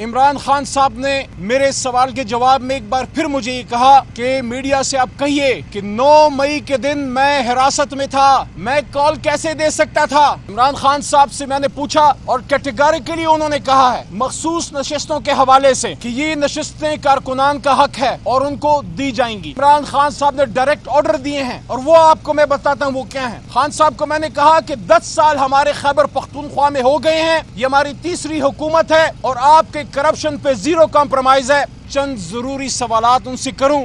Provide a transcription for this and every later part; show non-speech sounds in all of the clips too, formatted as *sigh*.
इमरान खान साहब ने मेरे सवाल के जवाब में एक बार फिर मुझे ये कहा कि मीडिया से आप कहिए कि 9 मई के दिन मैं हिरासत में था। मैं कॉल कैसे दे सकता था? इमरान खान साहब से मैंने पूछा और कैटेगरिकली उन्होंने कहा है, मखसूस नशस्तों के हवाले से कि ये नशस्तें कारकुनान का हक है और उनको दी जाएँगी। इमरान खान साहब ने डायरेक्ट ऑर्डर दिए हैं और वो आपको मैं बताता हूँ वो क्या है। खान साहब को मैंने कहा कि दस साल हमारे खैबर पख्तूनख्वा में हो गए हैं, ये हमारी तीसरी हुकूमत है और आपके करप्शन पे ज़ीरो कॉम्प्रोमाइज है। चंद ज़रूरी सवाल उनसे करूँ,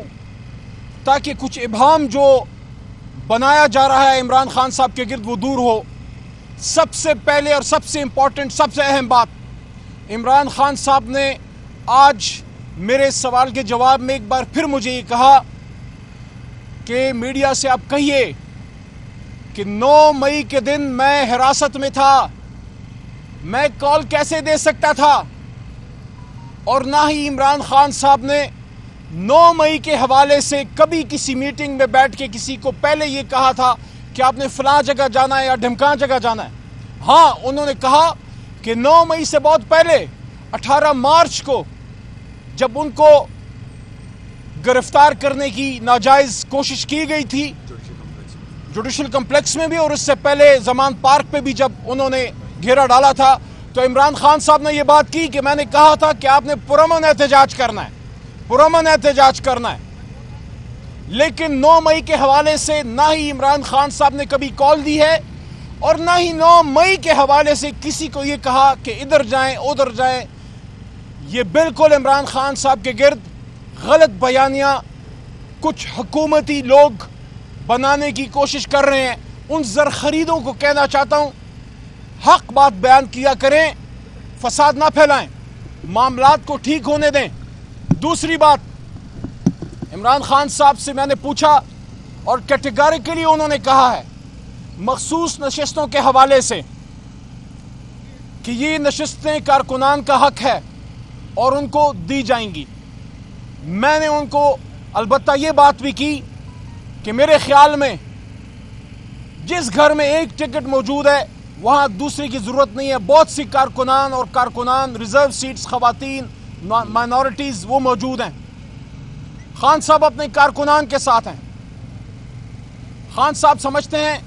ताकि कुछ इबाम जो बनाया जा रहा है इमरान खान साहब के गिर्द वो दूर हो। सबसे पहले और सबसे इंपॉर्टेंट सबसे अहम बात, इमरान खान साहब ने आज मेरे सवाल के जवाब में एक बार फिर मुझे ये कहा कि मीडिया से आप कहिए कि 9 मई के दिन मैं हिरासत में था। मैं कॉल कैसे दे सकता था? और ना ही इमरान खान साहब ने 9 मई के हवाले से कभी किसी मीटिंग में बैठ के किसी को पहले ये कहा था कि आपने फला जगह जाना है या ढमका जगह जाना है। हाँ उन्होंने कहा कि 9 मई से बहुत पहले 18 मार्च को, जब उनको गिरफ़्तार करने की नाजायज कोशिश की गई थी जुडिशल कम्प्लेक्स में भी, और उससे पहले जमान पार्क पे भी जब उन्होंने घेरा डाला था तो इमरान खान साहब ने यह बात की कि मैंने कहा था कि आपने पुरमन एहतजाज करना है। पुरमन एहतजाज करना है। लेकिन 9 मई के हवाले से ना ही इमरान खान साहब ने कभी कॉल दी है और ना ही 9 मई के हवाले से किसी को यह कहा कि इधर जाएँ, उधर जाएँ। ये बिल्कुल इमरान खान साहब के गिर्द गलत बयानियाँ, कुछ हुकूमती लोग बनाने की कोशिश कर रहे हैं। उन जर खरीदों को कहना चाहता हूँ हक बात बयान किया करें, फसाद ना फैलाएँ, मामलात को ठीक होने दें। दूसरी बात, इमरान खान साहब से मैंने पूछा और कैटेगरिकली उन्होंने कहा है, मखसूस नशस्तों के हवाले से, कि ये नशस्तें कारकुनान का हक है और उनको दी जाएँगी। मैंने उनको अलबत्ता ये बात भी की कि मेरे ख्याल में जिस घर में एक टिकट मौजूद है वहाँ दूसरे की ज़रूरत नहीं है। बहुत सी कारकुनान और कारकुनान रिज़र्व सीट्स खातन माइनॉरिटीज वो मौजूद हैं। खान साहब अपने कारकुनान के साथ हैं। खान साहब समझते हैं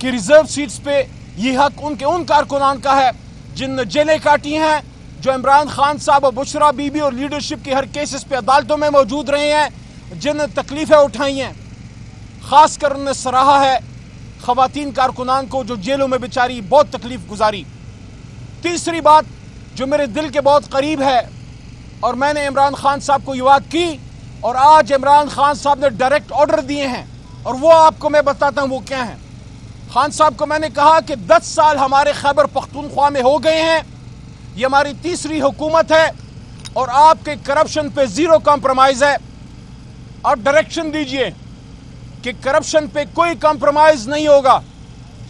कि रिज़र्व सीट्स पे ये हक उनके, उन कारकुनान का है, जिन जेलें काटी हैं, जो इमरान खान साहब और बुशरा बीबी और लीडरशिप के हर केसेस पे अदालतों में मौजूद रहे हैं, जिन तकलीफें उठाई हैं। खास कर उन्होंने सराहा है खातन कारकुनान को जो जेलों में बेचारी बहुत तकलीफ़ गुजारी। तीसरी बात जो मेरे दिल के बहुत करीब है, और मैंने इमरान खान साहब को ये बात की, और आज इमरान खान साहब ने डायरेक्ट ऑर्डर दिए हैं, और वो आपको मैं बताता हूँ वो क्या है। खान साहब को मैंने कहा कि 10 साल हमारे खैबर पख्तूनख्वा में हो गए हैं, ये हमारी तीसरी हुकूमत है, और आपके करप्शन पे ज़ीरो कॉम्प्रोमाइज है। आप डायरेक्शन दीजिए। कि करप्शन पे कोई कॉम्प्रोमाइज नहीं होगा।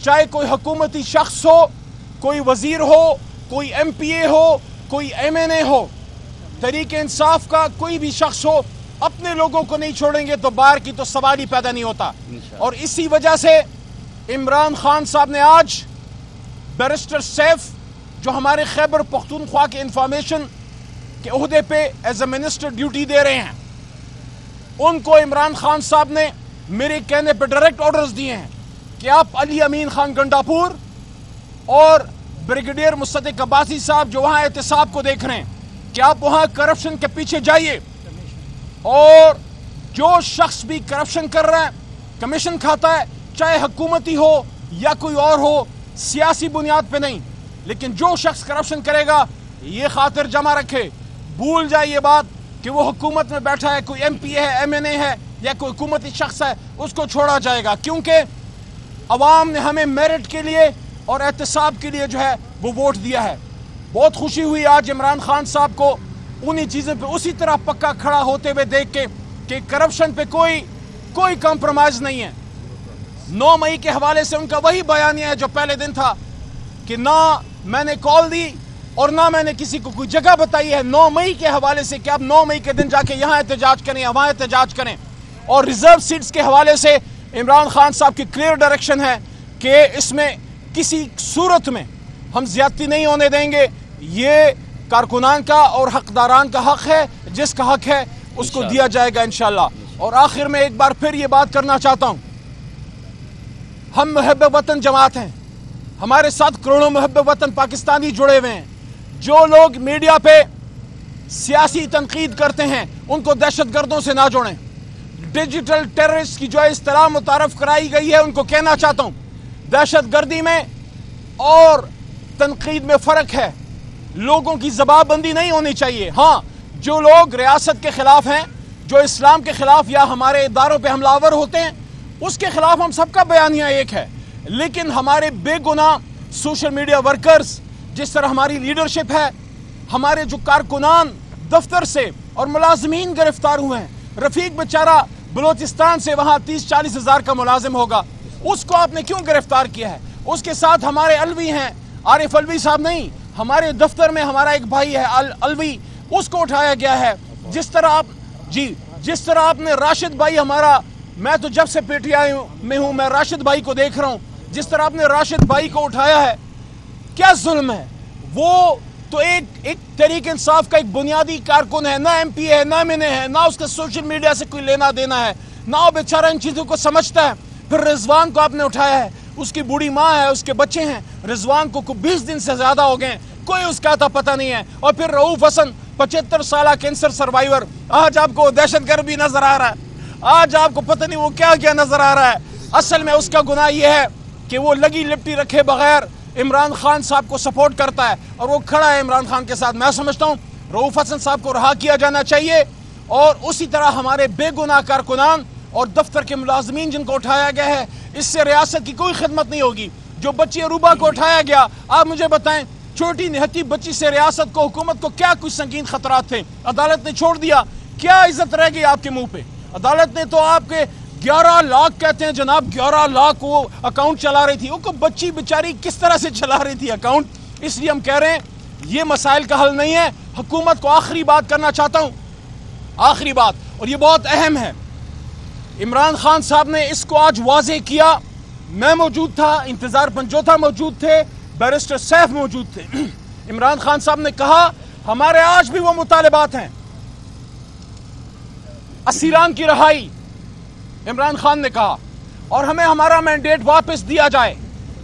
चाहे कोई हुकूमती शख्स हो कोई वज़ीर हो कोई एम पी ए हो कोई एम एन ए हो तरीके इंसाफ का कोई भी शख्स हो अपने लोगों को नहीं छोड़ेंगे तो बाहर की तो सवाल ही पैदा नहीं होता। और इसी वजह से इमरान खान साहब ने आज बैरिस्टर सैफ जो हमारे खैबर पख्तूनख्वा के इंफॉर्मेशन के अहदे पे एज ए मिनिस्टर ड्यूटी दे रहे हैं उनको इमरान खान साहब ने मेरे कहने पर डायरेक्ट ऑर्डर्स दिए हैं कि आप अली अमीन खान गंडापुर और ब्रिगेडियर मुस्तक अब्बासी साहब जो वहाँ एहतसाब को देख रहे हैं, कि आप वहाँ करप्शन के पीछे जाइए और जो शख्स भी करप्शन कर रहा है कमीशन खाता है, चाहे हुकूमती हो या कोई और हो, सियासी बुनियाद पे नहीं। लेकिन जो शख्स करप्शन करेगा, ये खातिर जमा रखे। भूल जाए ये बात कि वो हुकूमत में बैठा है, कोई एम पी है एम एन ए है या कोई हुकूमती शख्स है, उसको छोड़ा जाएगा। क्योंकि अवाम ने हमें मेरिट के लिए और एहतसाब के लिए जो है, वो वोट दिया है। बहुत खुशी हुई आज इमरान खान साहब को उन्हीं चीज़ों पे, उसी तरह पक्का खड़ा होते हुए देख के कि करप्शन पे कोई कोई कॉम्प्रोमाइज नहीं है। नौ मई के हवाले से उनका वही बयानिया है जो पहले दिन था कि ना मैंने कॉल दी और ना मैंने किसी को कोई जगह बताई है। नौ मई के हवाले से कि आप नौ मई के दिन जाके यहाँ एहतजाज करें वहाँ एहतजाज करें। और रिज़र्व सीट्स के हवाले से इमरान खान साहब की क्लियर डायरेक्शन है कि इसमें किसी सूरत में हम ज्यादती नहीं होने देंगे। ये कारकुनान का और हकदारान का हक है जिसका हक है उसको दिया जाएगा इनशाला और आखिर में एक बार फिर ये बात करना चाहता हूँ। हम महब वतन जमात हैं। हमारे साथ करोड़ों महब वतन पाकिस्तानी जुड़े हुए हैं। जो लोग मीडिया पे सियासी तनकीद करते हैं उनको दहशत गर्दों से ना जोड़ें। डिजिटल टेररिस्ट की जो तरह मुतारफ कराई गई है, उनको कहना चाहता हूँ दहशत गर्दी में और तनकीद में फ़र्क है। लोगों की जवाबबंदी नहीं होनी चाहिए। हाँ जो लोग रियासत के खिलाफ हैं, जो इस्लाम के खिलाफ या हमारे इदारों पर हमलावर होते हैं, उसके खिलाफ हम सबका बयानिया एक है। लेकिन हमारे बेगुना सोशल मीडिया वर्कर्स, जिस तरह हमारी लीडरशिप है, हमारे जो कारकुनान दफ्तर से और मुलाजमीन गिरफ़्तार हुए हैं, रफीक बेचारा बलोचिस्तान से वहाँ तीस चालीस हज़ार का मुलाजिम होगा। उसको आपने क्यों गिरफ़्तार किया है? उसके साथ हमारे अलवी हैं। आरिफ अलवी साहब नहीं हमारे दफ्तर में हमारा एक भाई है अल, अलवी। उसको उठाया गया है। जिस तरह आप जी जिस तरह आपने राशिद भाई हमारा मैं तो जब से पीटीआई में हूँ मैं राशिद भाई को देख रहा हूँ। जिस तरह आपने राशिद भाई को उठाया है क्या जुल्म है? वो तो एक एक तरीके इंसाफ का एक बुनियादी कारकुन है, ना एमपी है, ना मैंने है, ना उसका सोशल मीडिया से कोई लेना देना है, ना वो बेचारा इन चीज़ों को समझता है। फिर रिजवान को आपने उठाया है, उसकी बूढ़ी माँ है, उसके बच्चे हैं, रिजवान को बीस दिन से ज़्यादा हो गए कोई उसका था पता नहीं है। और फिर रऊफ हसन, पचहत्तर साल कैंसर सर्वाइवर आज आपको दहशत भी नज़र आ रहा है। आज आपको पता नहीं वो क्या क्या नज़र आ रहा है। असल में उसका गुनाह यह है कि वो लगी लिपटी रखे बगैर इमरान खान साहब को सपोर्ट करता है और वो खड़ा है इमरान खान के साथ। मैं समझता हूँ रऊफ हसन साहब को रहा किया जाना चाहिए और उसी तरह हमारे बेगुनाह कारकुनान और दफ्तर के मुलाजमीन जिनको उठाया गया है, इससे रियासत की कोई खिदमत नहीं होगी। जो बच्ची अरूबा को उठाया गया, आप मुझे बताएँ, छोटी निहती बच्ची से रियासत को, हुकूमत को क्या कुछ संगीन खतरा थे? अदालत ने छोड़ दिया। क्या इज़्ज़त रह गई आपके मुँह पे? अदालत ने तो आपके 11 लाख कहते हैं जनाब 11 लाख वो अकाउंट चला रही थी। वो बच्ची बेचारी किस तरह से चला रही थी अकाउंट इसलिए हम कह रहे हैं, ये मसाइल का हल नहीं है। हुकूमत को आखिरी बात करना चाहता हूँ। आखिरी बात, और ये बहुत अहम है। इमरान खान साहब ने इसको आज वाजे किया। मैं मौजूद था, इंतज़ार पंजोथा मौजूद थे, बैरिस्टर सैफ मौजूद थे। *clears throat* इमरान खान साहब ने कहा, हमारे आज भी वो मुतालबात हैं। असीरान की रहाई इमरान खान ने कहा, और हमें हमारा मैंडेट वापस दिया जाए।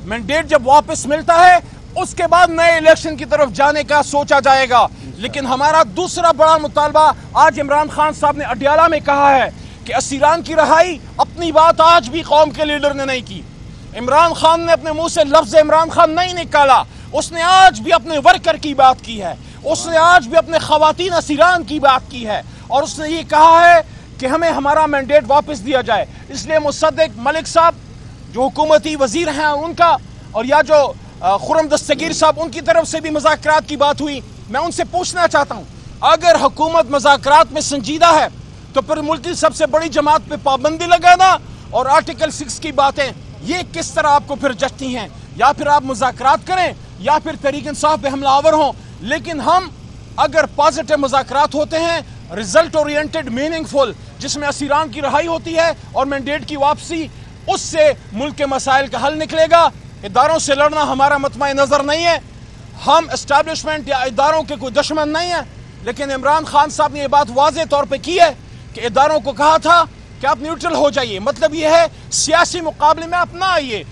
मैंडेट जब वापस मिलता है, उसके बाद नए इलेक्शन की तरफ़ जाने का सोचा जाएगा। लेकिन हमारा दूसरा बड़ा मुतालबा आज इमरान खान साहब ने अडियाला में कहा है कि असीरान की रहाई अपनी बात आज भी कौम के लीडर ने नहीं की। इमरान खान ने अपने मुँह से लफ्ज इमरान खान नहीं निकाला। उसने आज भी अपने वर्कर की बात की है। उसने आज भी अपने खातन असीरान की बात की है। और उसने ये कहा है कि हमें हमारा मैंडेट वापस दिया जाए। इसलिए मुसद्दक मलिक साहब, जो हुकूमती वज़ीर हैं उनका, और या जो खुरम दस्तगीर साहब, उनकी तरफ़ से भी मज़ाक की बात हुई। मैं उनसे पूछना चाहता हूँ, अगर हुकूमत मज़ाक में संजीदा है तो फिर मुल्क की सबसे बड़ी जमात पर पाबंदी लगाना और आर्टिकल सिक्स की बातें, ये किस तरह आपको फिर जचती हैं? या फिर आप मुजाकर करें, या फिर तरीक इंसाफ पे हमलावर हों। लेकिन हम, अगर पॉजिटिव मुजाकर होते हैं रिज़ल्ट ओरिएंटेड मीनिंगफुल जिसमें असीरान की रहाई होती है और मैंडेट की वापसी, उससे मुल्क के मसाइल का हल निकलेगा। इदारों से लड़ना हमारा मतम नज़र नहीं है। हम इस्टेब्लिशमेंट या इदारों के कोई दुश्मन नहीं है। लेकिन इमरान खान साहब ने यह बात वाज तौर पर की है कि इदारों को कहा था कि आप न्यूट्रल हो जाइए। मतलब यह है, सियासी मुकाबले में आप ना आइए।